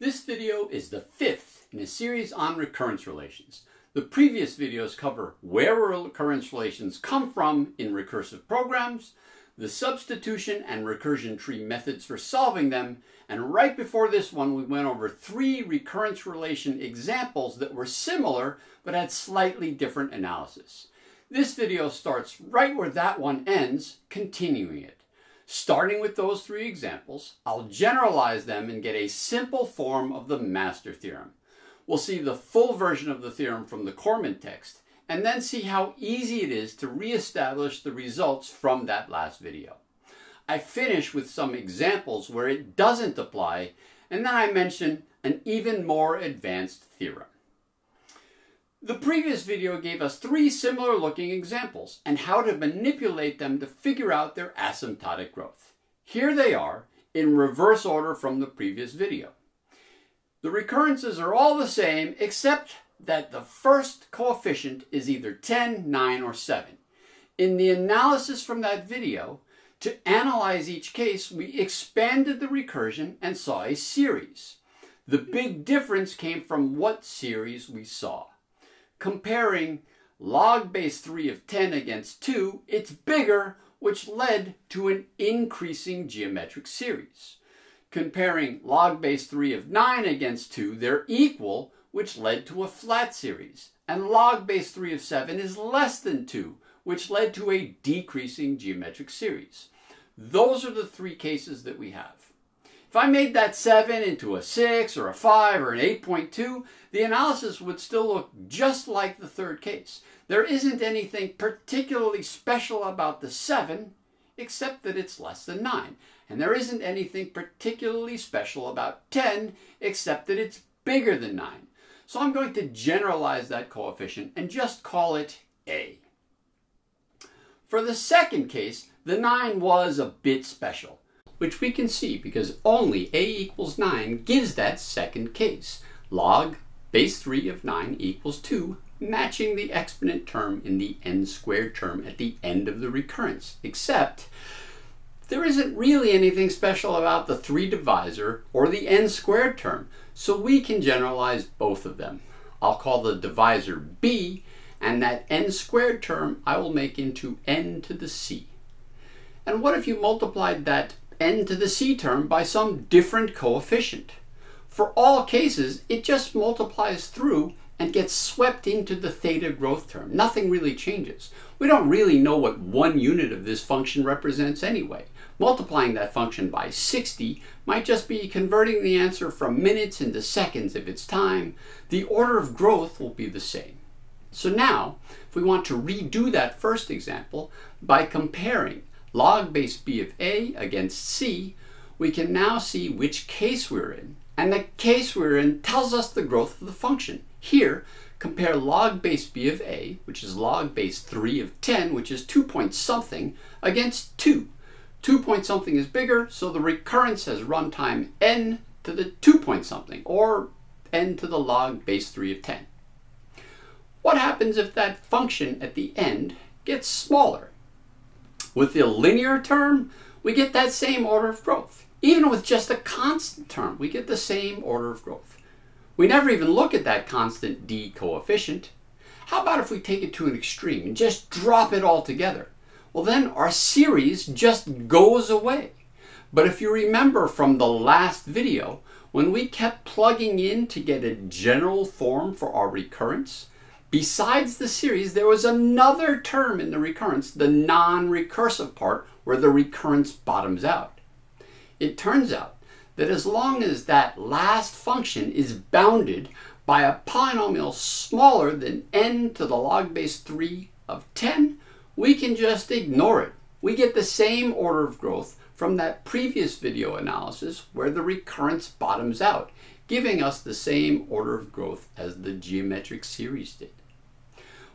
This video is the fifth in a series on recurrence relations. The previous videos cover where recurrence relations come from in recursive programs, the substitution and recursion tree methods for solving them, and right before this one we went over three recurrence relation examples that were similar but had slightly different analysis. This video starts right where that one ends, continuing it. Starting with those three examples, I'll generalize them and get a simple form of the master theorem. We'll see the full version of the theorem from the Cormen text, and then see how easy it is to reestablish the results from that last video. I finish with some examples where it doesn't apply, and then I mention an even more advanced theorem. The previous video gave us three similar looking examples and how to manipulate them to figure out their asymptotic growth. Here they are in reverse order from the previous video. The recurrences are all the same except that the first coefficient is either 10, 9, or 7. In the analysis from that video, to analyze each case, we expanded the recursion and saw a series. The big difference came from what series we saw comparing log base 3 of 10 against 2, it's bigger, which led to an increasing geometric series. Comparing log base 3 of 9 against 2, they're equal, which led to a flat series. And log base 3 of 7 is less than 2, which led to a decreasing geometric series. Those are the three cases that we have. If I made that 7 into a 6 or a 5 or an 8.2, the analysis would still look just like the third case. There isn't anything particularly special about the 7 except that it's less than 9. And there isn't anything particularly special about 10 except that it's bigger than 9. So I'm going to generalize that coefficient and just call it A. For the second case, the 9 was a bit special which we can see because only a equals 9 gives that second case. Log base 3 of 9 equals 2, matching the exponent term in the n squared term at the end of the recurrence, except there isn't really anything special about the 3 divisor or the n squared term, so we can generalize both of them. I'll call the divisor b, and that n squared term I will make into n to the c. And what if you multiplied that n to the c term by some different coefficient. For all cases, it just multiplies through and gets swept into the theta growth term. Nothing really changes. We don't really know what one unit of this function represents anyway. Multiplying that function by 60 might just be converting the answer from minutes into seconds if it's time. The order of growth will be the same. So now, if we want to redo that first example by comparing log base b of a against c, we can now see which case we're in. And the case we're in tells us the growth of the function. Here, compare log base b of a, which is log base 3 of 10, which is 2 point something, against 2. 2 point something is bigger, so the recurrence has runtime n to the 2 point something, or n to the log base 3 of 10. What happens if that function at the end gets smaller? With the linear term, we get that same order of growth. Even with just a constant term, we get the same order of growth. We never even look at that constant d coefficient. How about if we take it to an extreme and just drop it all together? Well, then our series just goes away. But if you remember from the last video, when we kept plugging in to get a general form for our recurrence, Besides the series, there was another term in the recurrence, the non-recursive part, where the recurrence bottoms out. It turns out that as long as that last function is bounded by a polynomial smaller than n to the log base 3 of 10, we can just ignore it. We get the same order of growth from that previous video analysis where the recurrence bottoms out, giving us the same order of growth as the geometric series did.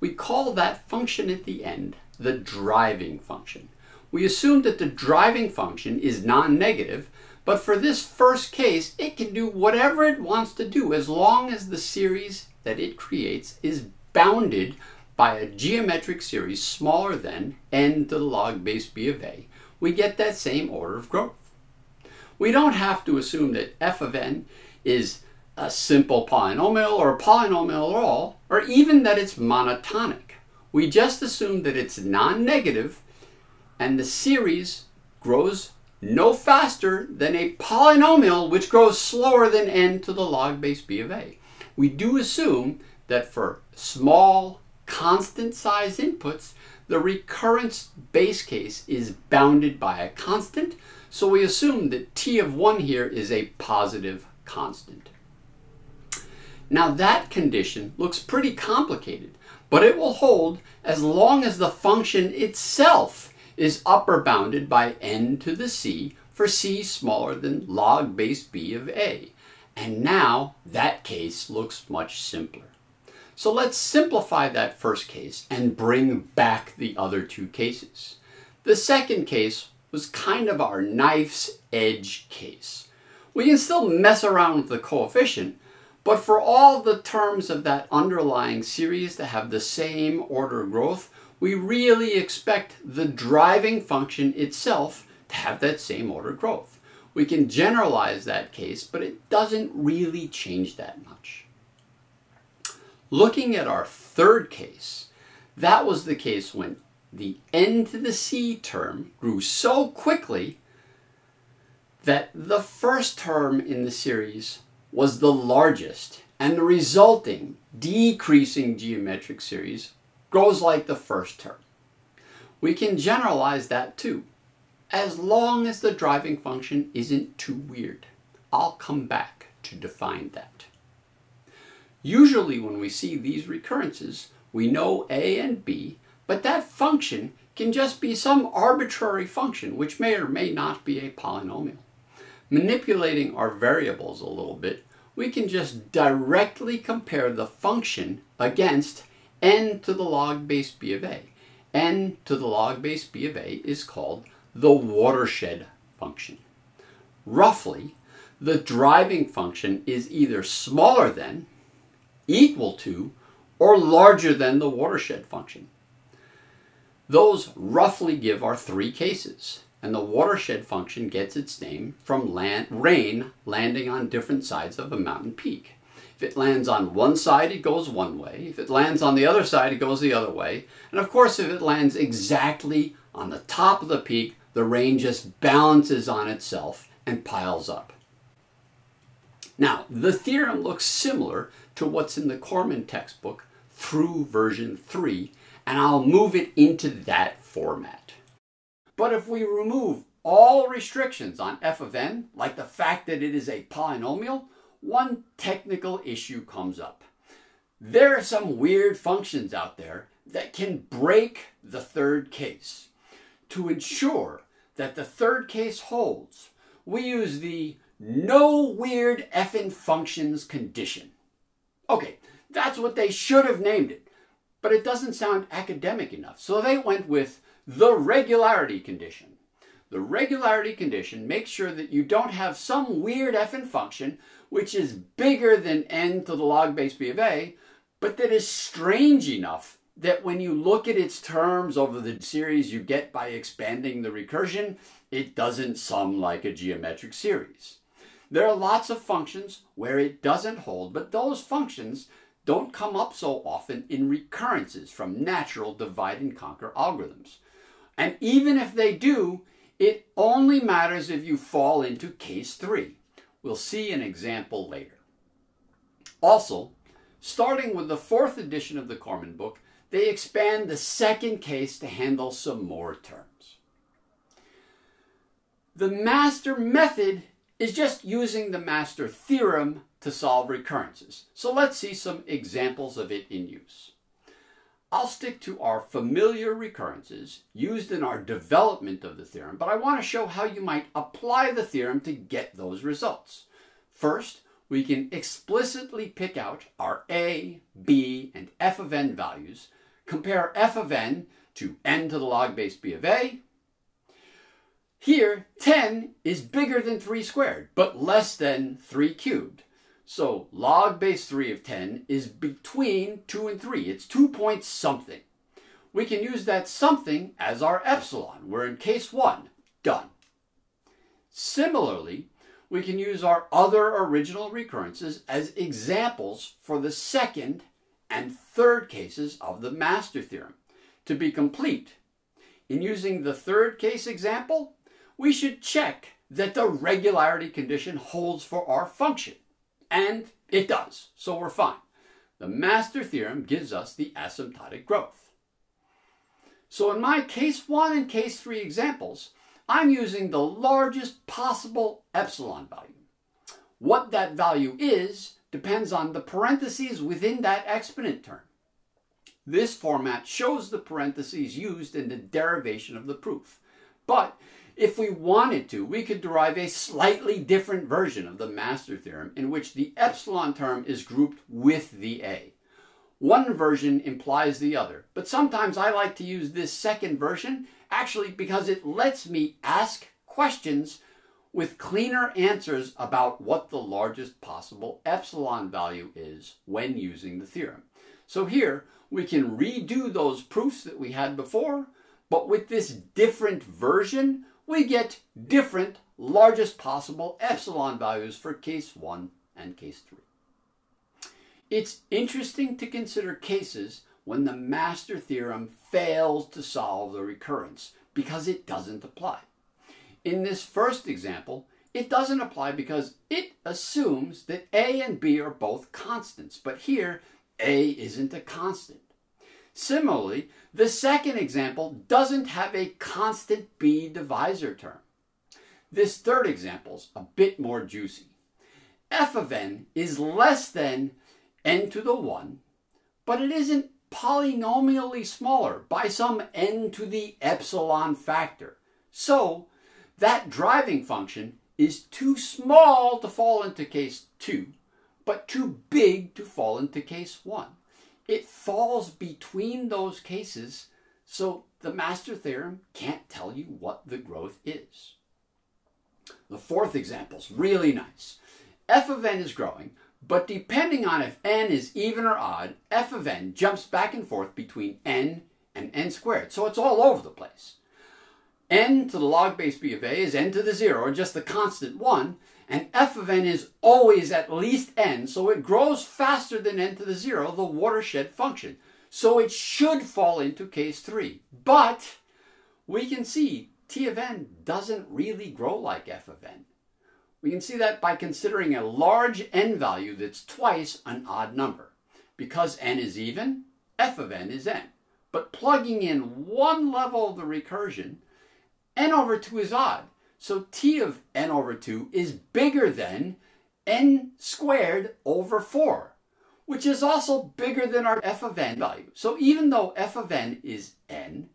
We call that function at the end the driving function. We assume that the driving function is non-negative, but for this first case, it can do whatever it wants to do as long as the series that it creates is bounded by a geometric series smaller than n to the log base b of a. We get that same order of growth. we don't have to assume that f of n is a simple polynomial or a polynomial at all, or even that it's monotonic. We just assume that it's non-negative and the series grows no faster than a polynomial which grows slower than n to the log base b of a. We do assume that for small constant size inputs, the recurrence base case is bounded by a constant, so we assume that t of 1 here is a positive constant. Now that condition looks pretty complicated, but it will hold as long as the function itself is upper bounded by n to the c for c smaller than log base b of a. And now that case looks much simpler. So let's simplify that first case and bring back the other two cases. The second case was kind of our knife's edge case. We can still mess around with the coefficient, but for all the terms of that underlying series to have the same order growth, we really expect the driving function itself to have that same order growth. We can generalize that case, but it doesn't really change that much. Looking at our third case, that was the case when the n to the c term grew so quickly that the first term in the series was the largest, and the resulting decreasing geometric series grows like the first term. We can generalize that too, as long as the driving function isn't too weird. I'll come back to define that. Usually when we see these recurrences, we know a and b, but that function can just be some arbitrary function which may or may not be a polynomial manipulating our variables a little bit, we can just directly compare the function against n to the log base b of a. n to the log base b of a is called the watershed function. Roughly, the driving function is either smaller than, equal to, or larger than the watershed function. Those roughly give our three cases and the watershed function gets its name from land, rain landing on different sides of a mountain peak. If it lands on one side, it goes one way. If it lands on the other side, it goes the other way. And of course, if it lands exactly on the top of the peak, the rain just balances on itself and piles up. Now, the theorem looks similar to what's in the Cormen textbook through version 3, and I'll move it into that format. But if we remove all restrictions on f of n, like the fact that it is a polynomial, one technical issue comes up. There are some weird functions out there that can break the third case. To ensure that the third case holds, we use the no weird effing functions condition. Okay, that's what they should have named it, but it doesn't sound academic enough. So they went with the regularity condition. The regularity condition makes sure that you don't have some weird effing function which is bigger than n to the log base b of a, but that is strange enough that when you look at its terms over the series you get by expanding the recursion, it doesn't sum like a geometric series. There are lots of functions where it doesn't hold, but those functions don't come up so often in recurrences from natural divide and conquer algorithms. And even if they do, it only matters if you fall into case three. We'll see an example later. Also, starting with the fourth edition of the Cormen book, they expand the second case to handle some more terms. The master method is just using the master theorem to solve recurrences. So let's see some examples of it in use. I'll stick to our familiar recurrences used in our development of the theorem, but I want to show how you might apply the theorem to get those results. First, we can explicitly pick out our a, b, and f of n values, compare f of n to n to the log base b of a. Here, 10 is bigger than 3 squared, but less than 3 cubed. So log base 3 of 10 is between 2 and 3. It's 2 point something. We can use that something as our epsilon. We're in case 1. Done. Similarly, we can use our other original recurrences as examples for the second and third cases of the master theorem. To be complete, in using the third case example, we should check that the regularity condition holds for our function. And it does, so we're fine. The master theorem gives us the asymptotic growth. So in my case 1 and case 3 examples, I'm using the largest possible epsilon value. What that value is depends on the parentheses within that exponent term. This format shows the parentheses used in the derivation of the proof. But if we wanted to, we could derive a slightly different version of the master theorem in which the epsilon term is grouped with the A. One version implies the other, but sometimes I like to use this second version actually because it lets me ask questions with cleaner answers about what the largest possible epsilon value is when using the theorem. So here we can redo those proofs that we had before, but with this different version, we get different largest possible epsilon values for case 1 and case 3. It's interesting to consider cases when the master theorem fails to solve the recurrence because it doesn't apply. In this first example, it doesn't apply because it assumes that A and B are both constants, but here A isn't a constant. Similarly, the second example doesn't have a constant b divisor term. This third example is a bit more juicy. f of n is less than n to the 1, but it isn't polynomially smaller by some n to the epsilon factor. So that driving function is too small to fall into case 2, but too big to fall into case 1 it falls between those cases, so the master theorem can't tell you what the growth is. The fourth example is really nice. f of n is growing, but depending on if n is even or odd, f of n jumps back and forth between n and n squared, so it's all over the place. n to the log base b of a is n to the 0, or just the constant 1, and f of n is always at least n, so it grows faster than n to the 0, the watershed function. So it should fall into case 3. But we can see t of n doesn't really grow like f of n. We can see that by considering a large n value that's twice an odd number. Because n is even, f of n is n. But plugging in one level of the recursion, n over 2 is odd. So t of n over 2 is bigger than n squared over 4, which is also bigger than our f of n value. So even though f of n is n,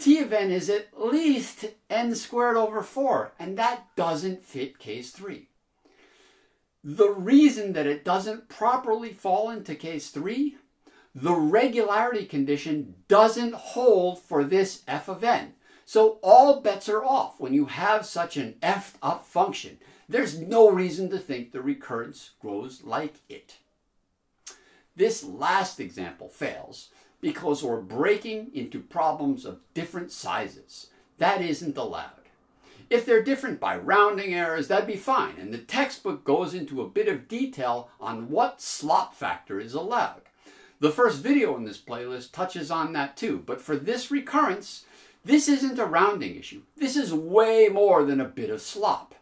t of n is at least n squared over 4, and that doesn't fit case 3. The reason that it doesn't properly fall into case 3, the regularity condition doesn't hold for this f of n. So all bets are off when you have such an effed up function. There's no reason to think the recurrence grows like it. This last example fails because we're breaking into problems of different sizes. That isn't allowed. If they're different by rounding errors, that'd be fine, and the textbook goes into a bit of detail on what slop factor is allowed. The first video in this playlist touches on that too, but for this recurrence, this isn't a rounding issue. This is way more than a bit of slop.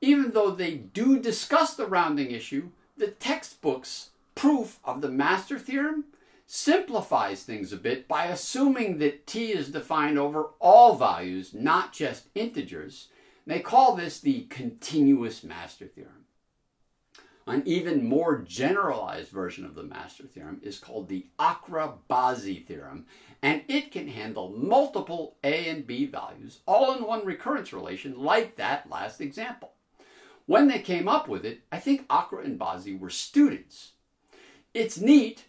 Even though they do discuss the rounding issue, the textbook's proof of the master theorem simplifies things a bit by assuming that t is defined over all values, not just integers. They call this the continuous master theorem. An even more generalized version of the master theorem is called the Akra-Bazzi theorem, and it can handle multiple A and B values all in one recurrence relation like that last example. When they came up with it, I think Akra and Bazzi were students. It's neat,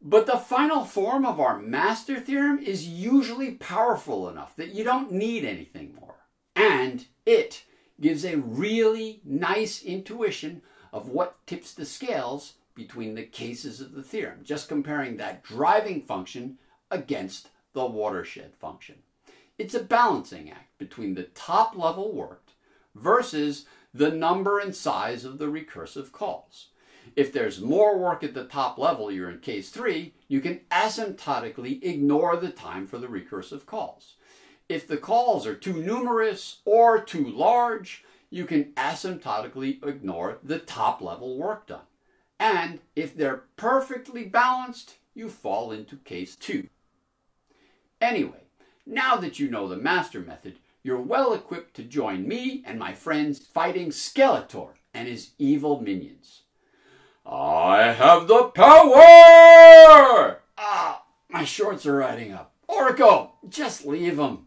but the final form of our master theorem is usually powerful enough that you don't need anything more. And it gives a really nice intuition of what tips the scales between the cases of the theorem, just comparing that driving function against the watershed function. It's a balancing act between the top level worked, versus the number and size of the recursive calls. If there's more work at the top level, you're in case three, you can asymptotically ignore the time for the recursive calls. If the calls are too numerous or too large, you can asymptotically ignore the top level work done. And if they're perfectly balanced, you fall into case two. Anyway, now that you know the master method, you're well equipped to join me and my friends fighting Skeletor and his evil minions. I have the power! Ah, my shorts are riding up. Orko, just leave them.